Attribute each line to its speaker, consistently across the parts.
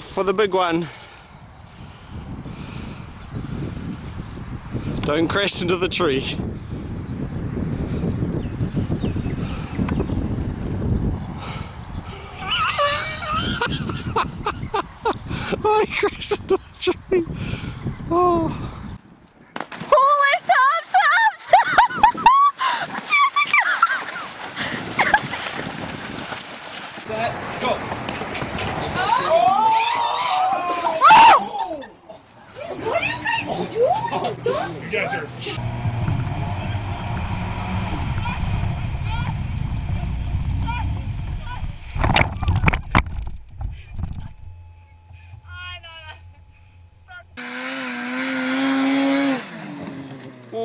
Speaker 1: Off for the big one. Don't crash into the tree. he crashed into the tree. Oh.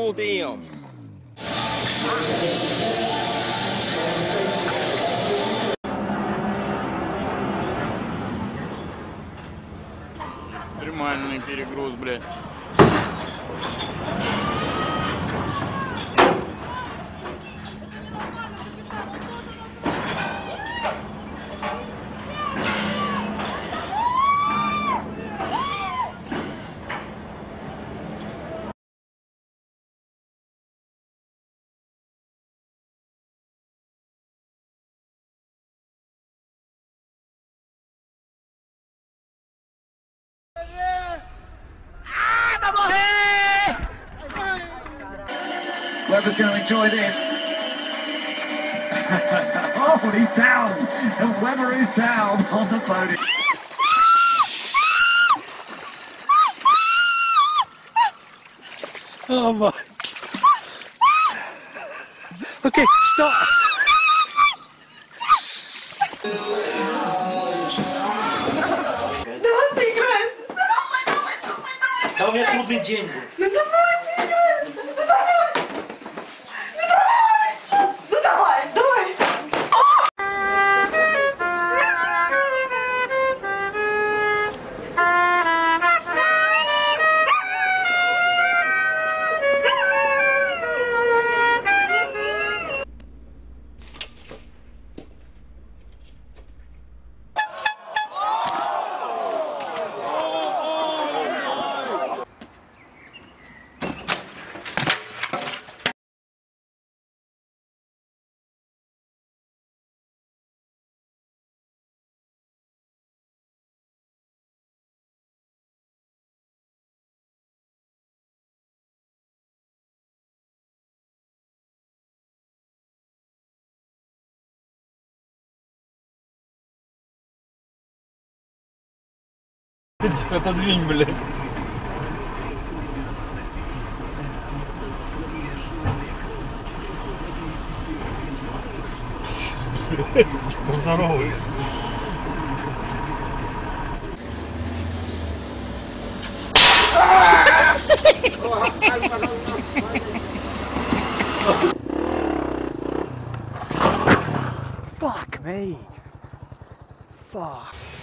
Speaker 1: Oh, damn.
Speaker 2: Экстремальный перегруз, блядь.
Speaker 3: Whoever's going to enjoy this. oh, he's down. And Weber is down on the podium.
Speaker 1: Oh my. Okay, stop.
Speaker 4: É o retuso Dingo.
Speaker 2: Отодвинь, блядь. Здоровый.
Speaker 1: Fuck me. Fuck.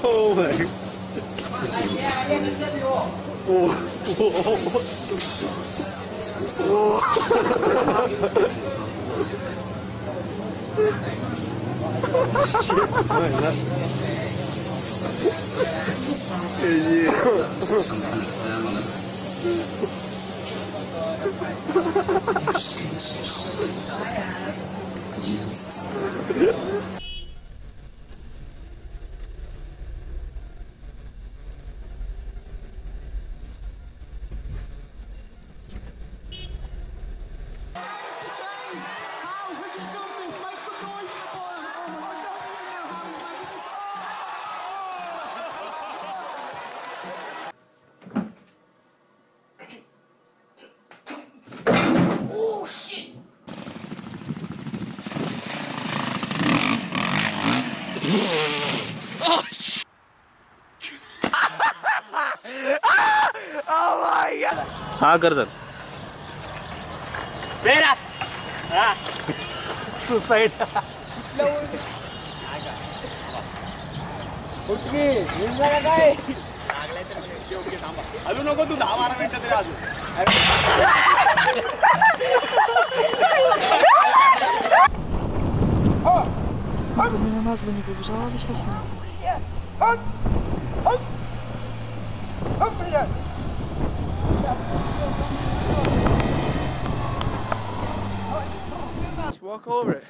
Speaker 1: Oh my. Oh. Oh. yeah.
Speaker 5: हाँ कर दर मेरा
Speaker 2: suicide उठकी निघाला काय no को तू दहा बारा मिनिटं तरी अजून नमाज़ म्हणजे
Speaker 5: Just walk over it.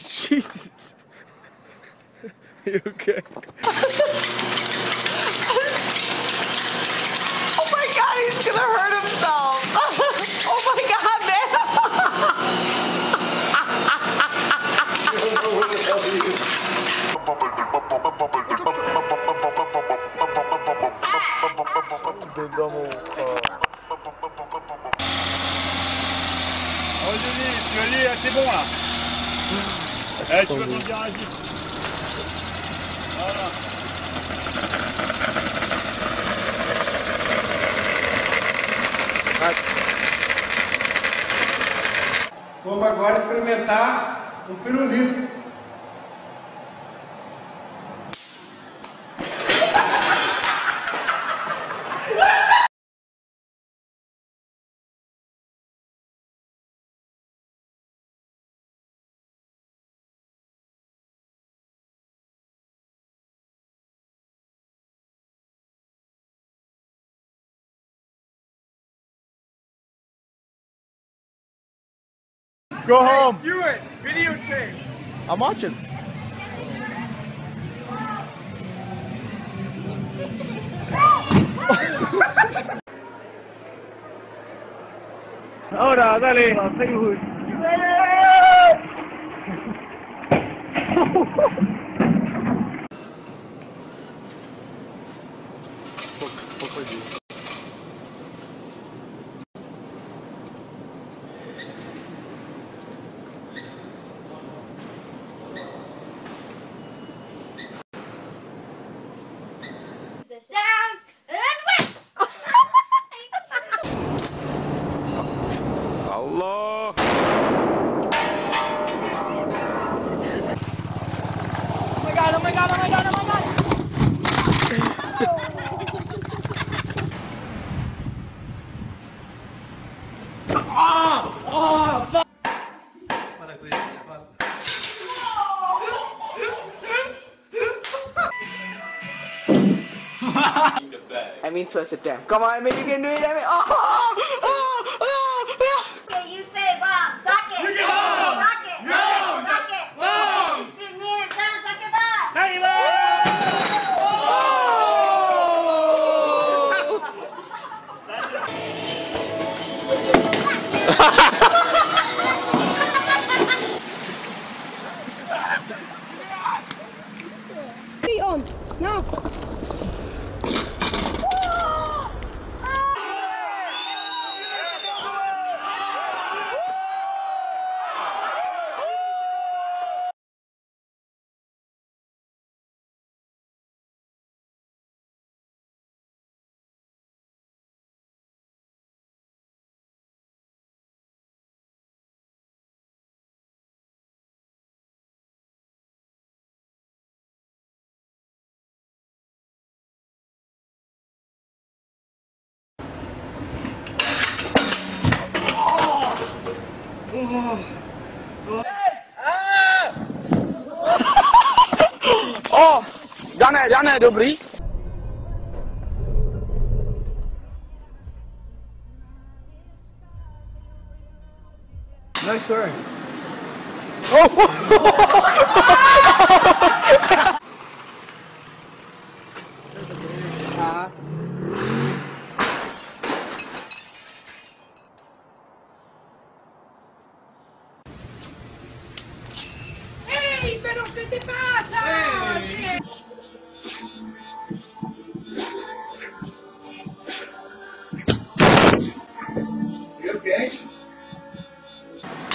Speaker 5: Jesus. you okay?
Speaker 6: Oh my god, he's gonna hurt
Speaker 2: Joli, c'est bon là. Allez, tu.
Speaker 7: Vamos agora experimentar um pirulito.
Speaker 5: Go home.
Speaker 7: Do it! Videotape!
Speaker 5: I'm watching.
Speaker 2: Ahora, dale.
Speaker 8: Down and win!
Speaker 5: Allah.
Speaker 8: Oh my god, oh my god, oh my god, oh my god!
Speaker 6: I mean, so sit down. Come on, I mean, you can do it. I mean, oh, oh, oh, oh.
Speaker 8: Oh,
Speaker 6: o, Janek, Janek, dobrý. Nice work.
Speaker 8: ¡Ey,
Speaker 6: oh.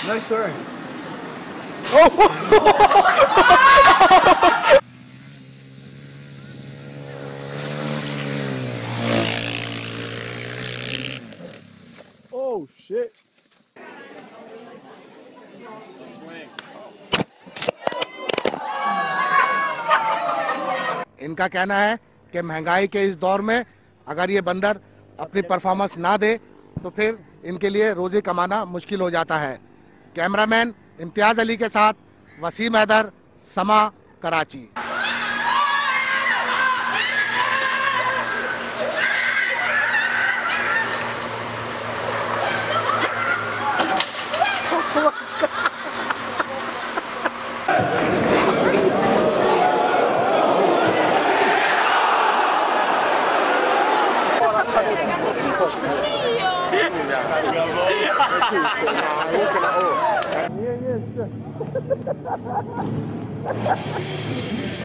Speaker 6: Okay? Nice work.
Speaker 5: Oh shit. इनका कहना है कि महँगाई के इस दौर में अगर ये बंदर अपनी परफॉर्मेंस ना दे तो फिर इनके लिए रोजी कमाना मुश्किल हो जाता है कैमरामैन इम्तियाज़ अली के साथ वसीम हैदर समा Karachi. Ha ha ha ha!